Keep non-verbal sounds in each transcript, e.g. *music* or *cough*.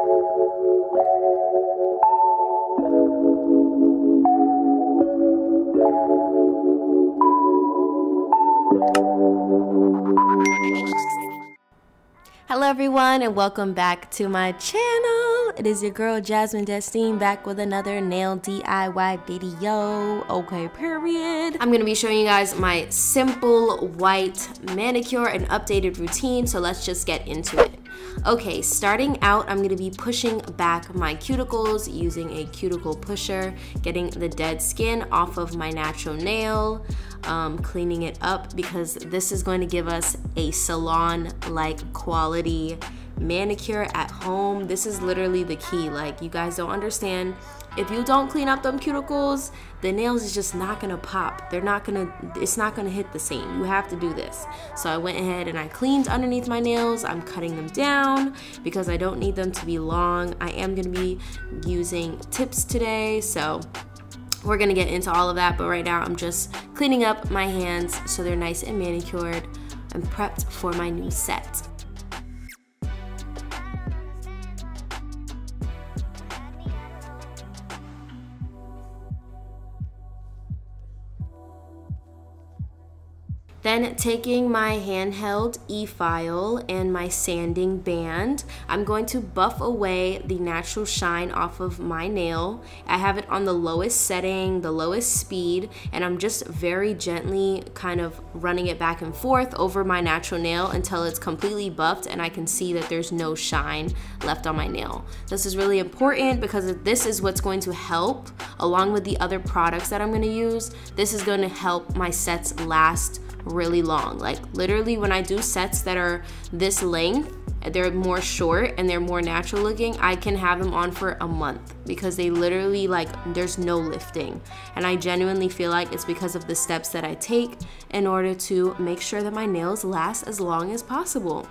Hello everyone and welcome back to my channel. It is your girl Jasmyn Destine back with another nail DIY video. Okay, period. I'm gonna be showing you guys my simple white manicure and updated routine, so let's just get into it. Okay, starting out, I'm gonna be pushing back my cuticles using a cuticle pusher, getting the dead skin off of my natural nail, um, cleaning it up because this is going to give us a salon-like quality manicure at home. This is literally the key. Like, you guys don't understand if you don't clean up them cuticles, the nails is just not gonna pop. They're not gonna, it's not gonna hit the same. You have to do this. So I went ahead and I cleaned underneath my nails. I'm cutting them down because I don't need them to be long. I am gonna be using tips today. So we're gonna get into all of that, but right now I'm just cleaning up my hands so they're nice and manicured and prepped for my new set. Then taking my handheld e-file and my sanding band, I'm going to buff away the natural shine off of my nail. I have it on the lowest setting, the lowest speed, and I'm just very gently kind of running it back and forth over my natural nail until it's completely buffed and I can see that there's no shine left on my nail. This is really important because this is what's going to help along with the other products that I'm gonna use. This is gonna help my sets last really long. Like literally when I do sets that are this length, they're more short and they're more natural looking, I can have them on for a month because they literally like there's no lifting. And I genuinely feel like it's because of the steps that I take in order to make sure that my nails last as long as possible.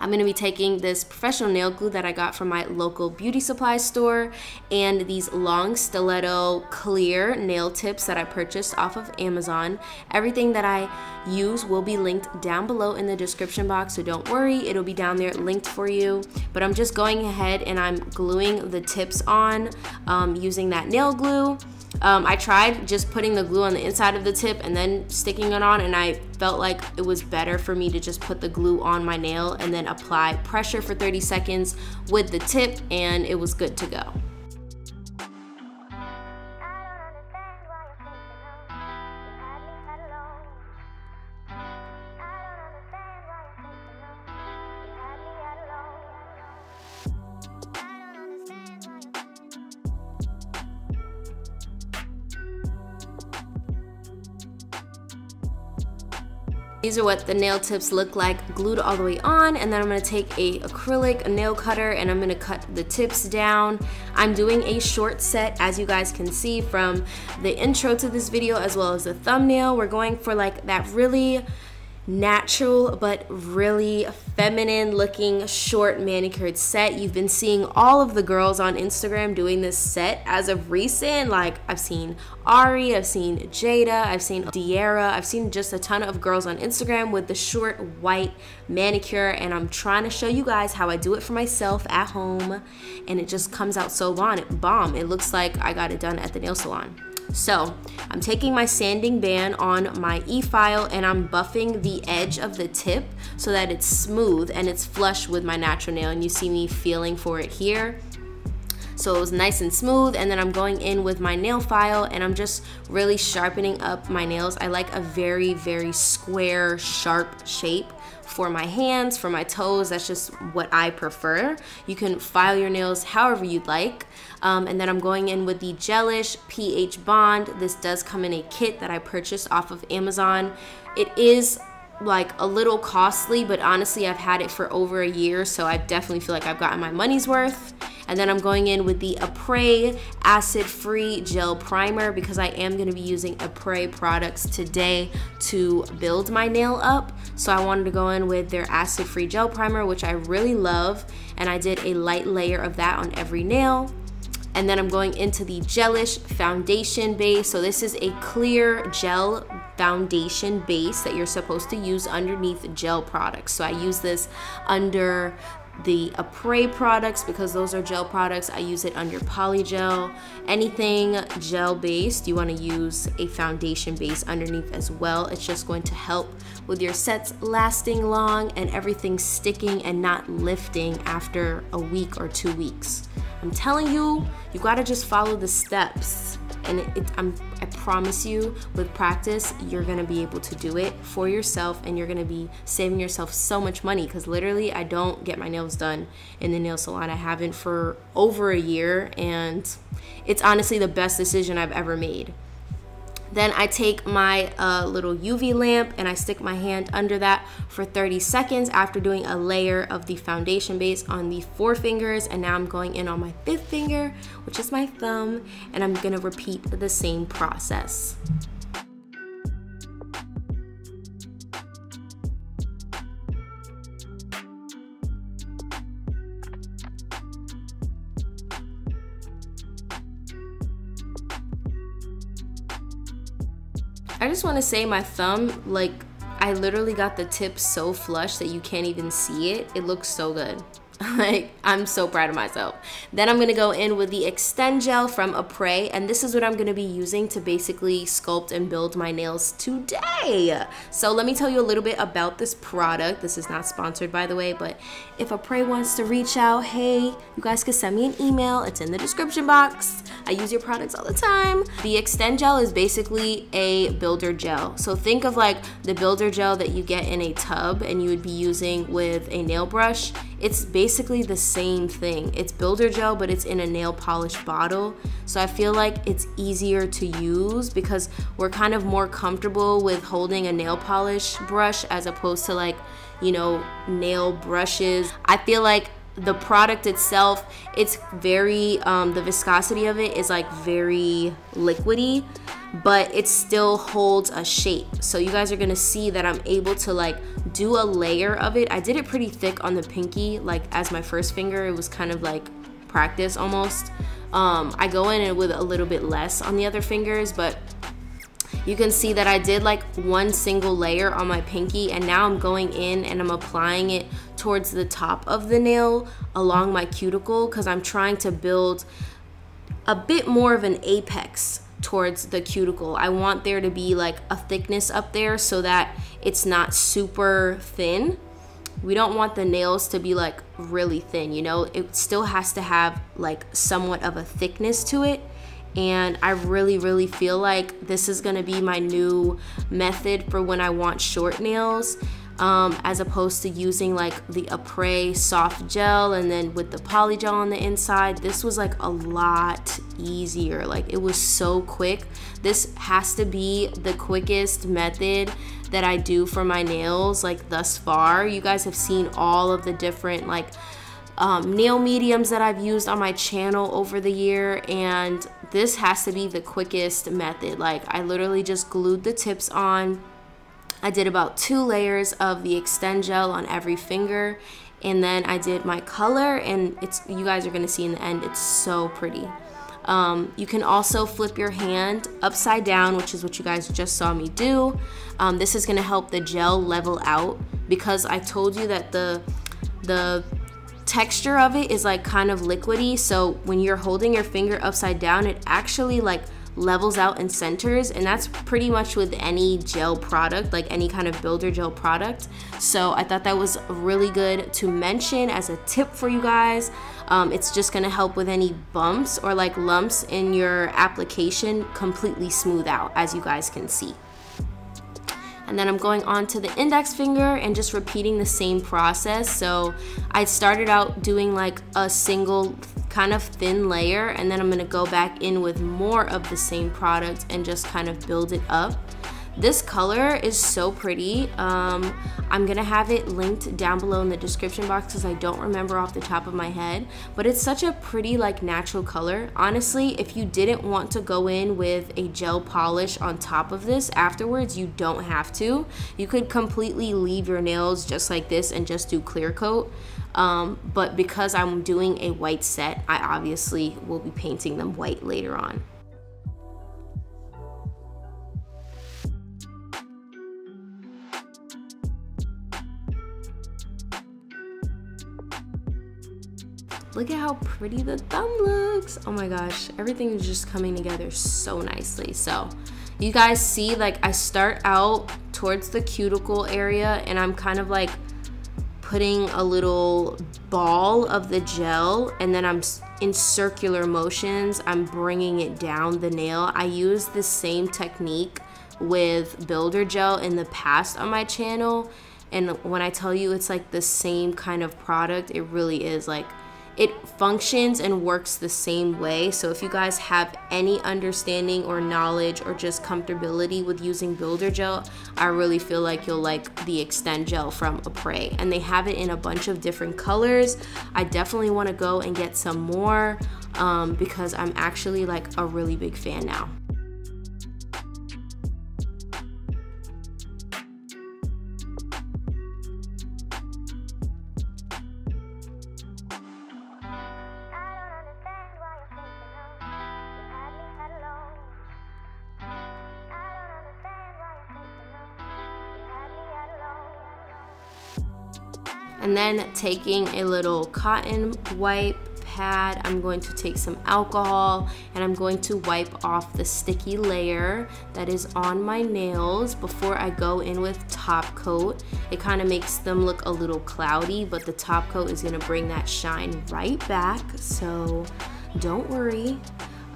I'm gonna be taking this professional nail glue that I got from my local beauty supply store and these long stiletto clear nail tips that I purchased off of Amazon. Everything that I use will be linked down below in the description box, so don't worry, it'll be down there linked for you. But I'm just going ahead and I'm gluing the tips on um, using that nail glue. Um, I tried just putting the glue on the inside of the tip and then sticking it on and I felt like it was better for me to just put the glue on my nail and then apply pressure for 30 seconds with the tip and it was good to go. These are what the nail tips look like glued all the way on and then I'm gonna take a acrylic a nail cutter and I'm gonna cut the tips down. I'm doing a short set as you guys can see from the intro to this video as well as the thumbnail. We're going for like that really natural but really feminine looking short manicured set. You've been seeing all of the girls on Instagram doing this set as of recent. Like I've seen Ari, I've seen Jada, I've seen Dearra, I've seen just a ton of girls on Instagram with the short white manicure and I'm trying to show you guys how I do it for myself at home and it just comes out so bomb. Bomb. It looks like I got it done at the nail salon. So I'm taking my sanding band on my e-file and I'm buffing the edge of the tip so that it's smooth and it's flush with my natural nail and you see me feeling for it here. So it was nice and smooth and then I'm going in with my nail file and I'm just really sharpening up my nails. I like a very, very square, sharp shape for my hands, for my toes. That's just what I prefer. You can file your nails however you'd like. Um, and then I'm going in with the Gelish pH Bond. This does come in a kit that I purchased off of Amazon. It is like a little costly, but honestly, I've had it for over a year, so I definitely feel like I've gotten my money's worth. And then I'm going in with the Apres acid-free gel primer because I am gonna be using Apres products today to build my nail up. So I wanted to go in with their acid-free gel primer, which I really love. And I did a light layer of that on every nail. And then I'm going into the Gelish foundation base. So this is a clear gel foundation base that you're supposed to use underneath gel products. So I use this under the Apres products because those are gel products. I use it on under polygel. Anything gel based, you wanna use a foundation base underneath as well. It's just going to help with your sets lasting long and everything sticking and not lifting after a week or two weeks. I'm telling you, you gotta just follow the steps. And it, it, i promise you with practice you're gonna be able to do it for yourself and you're gonna be saving yourself so much money because literally I don't get my nails done in the nail salon. I haven't for over a year and it's honestly the best decision I've ever made then I take my uh, little UV lamp and I stick my hand under that for 30 seconds after doing a layer of the foundation base on the four fingers. And now I'm going in on my fifth finger, which is my thumb, and I'm gonna repeat the same process. I just want to say my thumb, like, I literally got the tip so flush that you can't even see it. It looks so good. *laughs* like I'm so proud of myself. Then I'm gonna go in with the Extend Gel from Apres, and this is what I'm gonna be using to basically sculpt and build my nails today. So let me tell you a little bit about this product. This is not sponsored by the way, but if Apres wants to reach out, hey, you guys can send me an email. It's in the description box. I use your products all the time. The Extend Gel is basically a builder gel. So think of like the builder gel that you get in a tub and you would be using with a nail brush. It's basically the same thing. It's builder gel, but it's in a nail polish bottle. So I feel like it's easier to use because we're kind of more comfortable with holding a nail polish brush as opposed to like, you know, nail brushes. I feel like the product itself it's very um, the viscosity of it is like very liquidy but it still holds a shape. So you guys are gonna see that I'm able to like do a layer of it. I did it pretty thick on the pinky like as my first finger. It was kind of like practice almost. Um, I go in with a little bit less on the other fingers but you can see that I did like one single layer on my pinky and now I'm going in and I'm applying it towards the top of the nail along my cuticle because I'm trying to build a bit more of an apex towards the cuticle. I want there to be like a thickness up there so that it's not super thin. We don't want the nails to be like really thin, you know? It still has to have like somewhat of a thickness to it and I really really feel like this is gonna be my new method for when I want short nails um, as opposed to using like the Apres soft gel and then with the polygel on the inside this was like a lot easier. Like it was so quick. This has to be the quickest method that I do for my nails like thus far. You guys have seen all of the different like um, nail mediums that I've used on my channel over the year and this has to be the quickest method. Like I literally just glued the tips on I did about two layers of the extend gel on every finger and then I did my color and it's you guys are gonna see in the end it's so pretty. Um, you can also flip your hand upside down which is what you guys just saw me do. Um, this is gonna help the gel level out because I told you that the the texture of it is like kind of liquidy so when you're holding your finger upside down it actually like levels out and centers and that's pretty much with any gel product like any kind of builder gel product. So I thought that was really good to mention as a tip for you guys. Um, it's just gonna help with any bumps or like lumps in your application completely smooth out as you guys can see. And then I'm going on to the index finger and just repeating the same process. So I started out doing like a single kind of thin layer and then I'm gonna go back in with more of the same product and just kind of build it up. This color is so pretty. Um, I'm gonna have it linked down below in the description box because I don't remember off the top of my head, but it's such a pretty like natural color. Honestly, if you didn't want to go in with a gel polish on top of this afterwards, you don't have to. You could completely leave your nails just like this and just do clear coat. Um, but because I'm doing a white set, I obviously will be painting them white later on. Look at how pretty the thumb looks. Oh my gosh, everything is just coming together so nicely. So you guys see like I start out towards the cuticle area and I'm kind of like putting a little ball of the gel and then I'm in circular motions, I'm bringing it down the nail. I use the same technique with builder gel in the past on my channel and when I tell you it's like the same kind of product, it really is like it functions and works the same way. So if you guys have any understanding or knowledge or just comfortability with using builder gel, I really feel like you'll like the extend gel from Apres. And they have it in a bunch of different colors. I definitely want to go and get some more um, because I'm actually like a really big fan now. Then taking a little cotton wipe pad, I'm going to take some alcohol and I'm going to wipe off the sticky layer that is on my nails before I go in with top coat. It kind of makes them look a little cloudy, but the top coat is gonna bring that shine right back. So don't worry.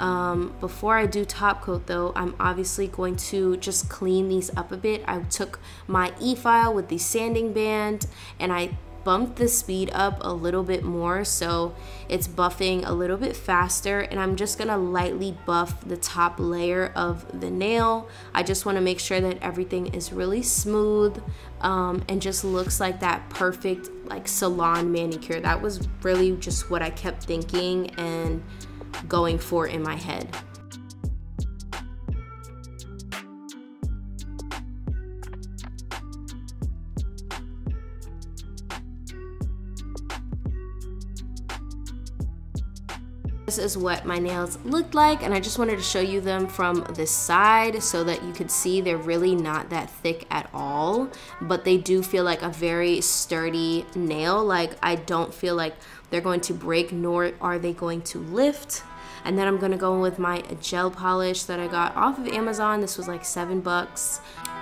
Um, before I do top coat though, I'm obviously going to just clean these up a bit. I took my e-file with the sanding band and I bumped the speed up a little bit more so it's buffing a little bit faster and I'm just gonna lightly buff the top layer of the nail. I just wanna make sure that everything is really smooth um, and just looks like that perfect like salon manicure. That was really just what I kept thinking and going for in my head. Is what my nails looked like and I just wanted to show you them from this side so that you could see they're really not that thick at all but they do feel like a very sturdy nail. Like I don't feel like they're going to break nor are they going to lift. And then I'm gonna go in with my gel polish that I got off of Amazon. This was like seven bucks.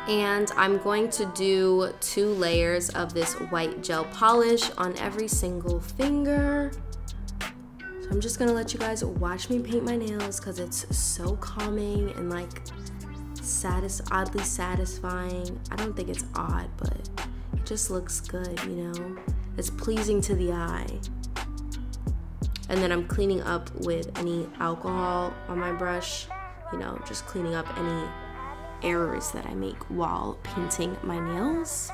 And I'm going to do two layers of this white gel polish on every single finger I'm just gonna let you guys watch me paint my nails because it's so calming and like satis oddly satisfying. I don't think it's odd, but it just looks good, you know? It's pleasing to the eye. And then I'm cleaning up with any alcohol on my brush, you know, just cleaning up any errors that I make while painting my nails.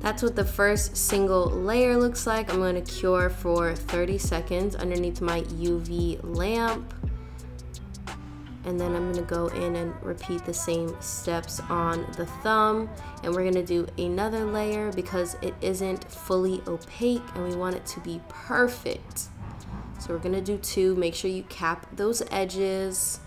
That's what the first single layer looks like. I'm gonna cure for 30 seconds underneath my UV lamp. And then I'm gonna go in and repeat the same steps on the thumb. And we're gonna do another layer because it isn't fully opaque and we want it to be perfect. So we're gonna do two, make sure you cap those edges.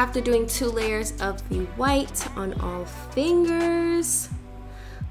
After doing two layers of the white on all fingers,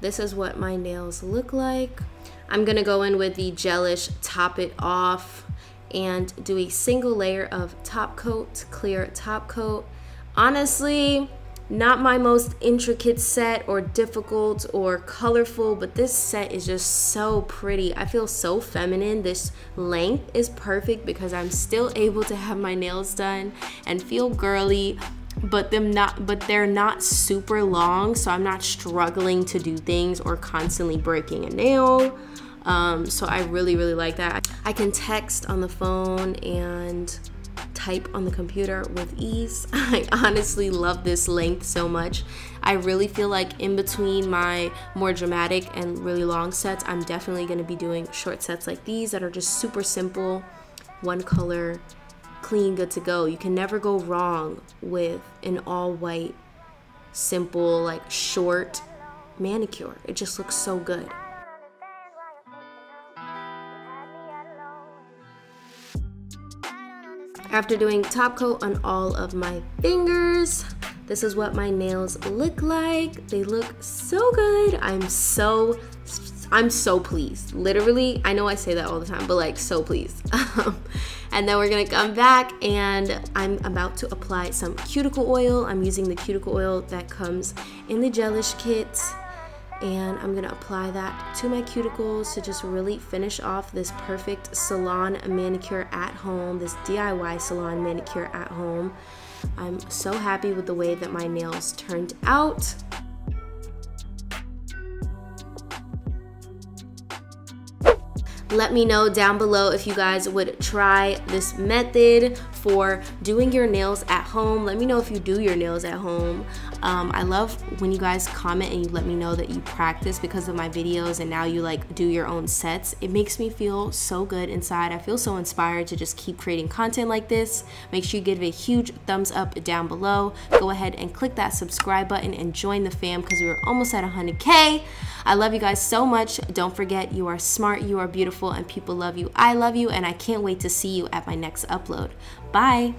this is what my nails look like. I'm gonna go in with the gelish Top It Off and do a single layer of top coat, clear top coat. Honestly, not my most intricate set or difficult or colorful, but this set is just so pretty. I feel so feminine. This length is perfect because I'm still *laughs* able to have my nails done and feel girly, but them not but they're not super long, so I'm not struggling to do things or constantly breaking a nail. Um, so I really, really like that. I can text on the phone and type on the computer with ease. *laughs* I honestly love this length so much. I really feel like in between my more dramatic and really long sets, I'm definitely gonna be doing short sets like these that are just super simple, one color, clean, good to go. You can never go wrong with an all white, simple, like short manicure. It just looks so good. After doing top coat on all of my fingers, this is what my nails look like. They look so good. I'm so, I'm so pleased. Literally, I know I say that all the time, but like so pleased. *laughs* Um, and then we're gonna come back and I'm about to apply some cuticle oil. I'm using the cuticle oil that comes in the Gelish kit and I'm gonna apply that to my cuticles to just really finish off this perfect salon manicure at home, this DIY salon manicure at home. I'm so happy with the way that my nails turned out. Let me know down below if you guys would try this method for doing your nails at home. Let me know if you do your nails at home. Um, I love when you guys comment and you let me know that you practice because of my videos and now you like do your own sets. It makes me feel so good inside. I feel so inspired to just keep creating content like this. Make sure you give it a huge thumbs up down below. Go ahead and click that subscribe button and join the fam because we're almost at 100K. I love you guys so much. Don't forget, you are smart, you are beautiful, and people love you. I love you, and I can't wait to see you at my next upload. Bye.